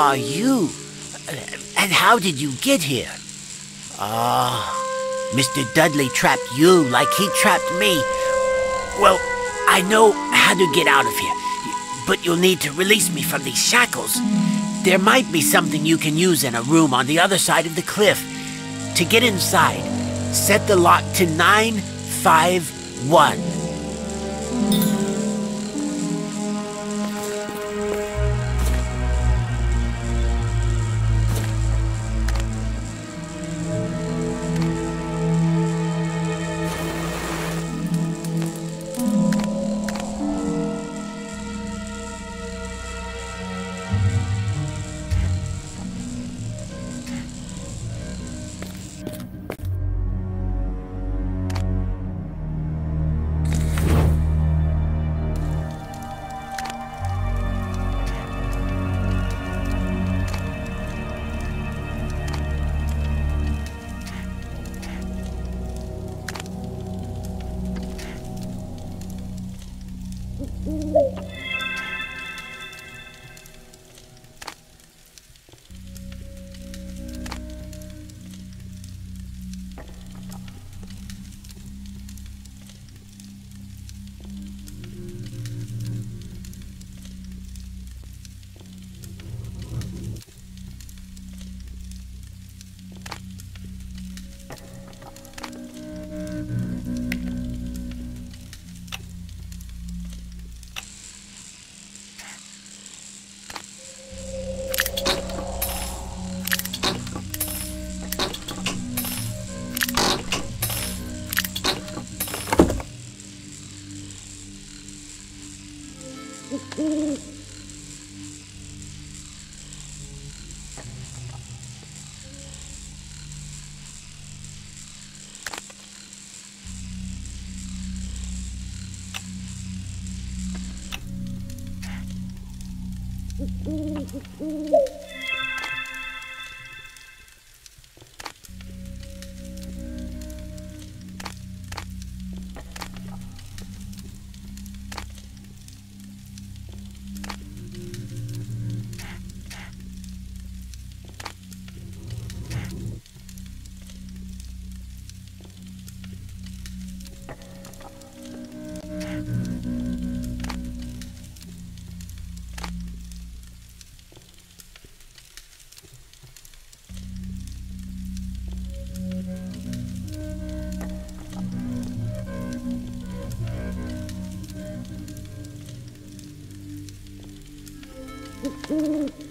Are you? And how did you get here? Ah, Mr. Dudley trapped you like he trapped me. Well, I know how to get out of here, but you'll need to release me from these shackles. There might be something you can use in a room on the other side of the cliff. To get inside, set the lock to 951. Ooh. Ooh, ooh, ooh.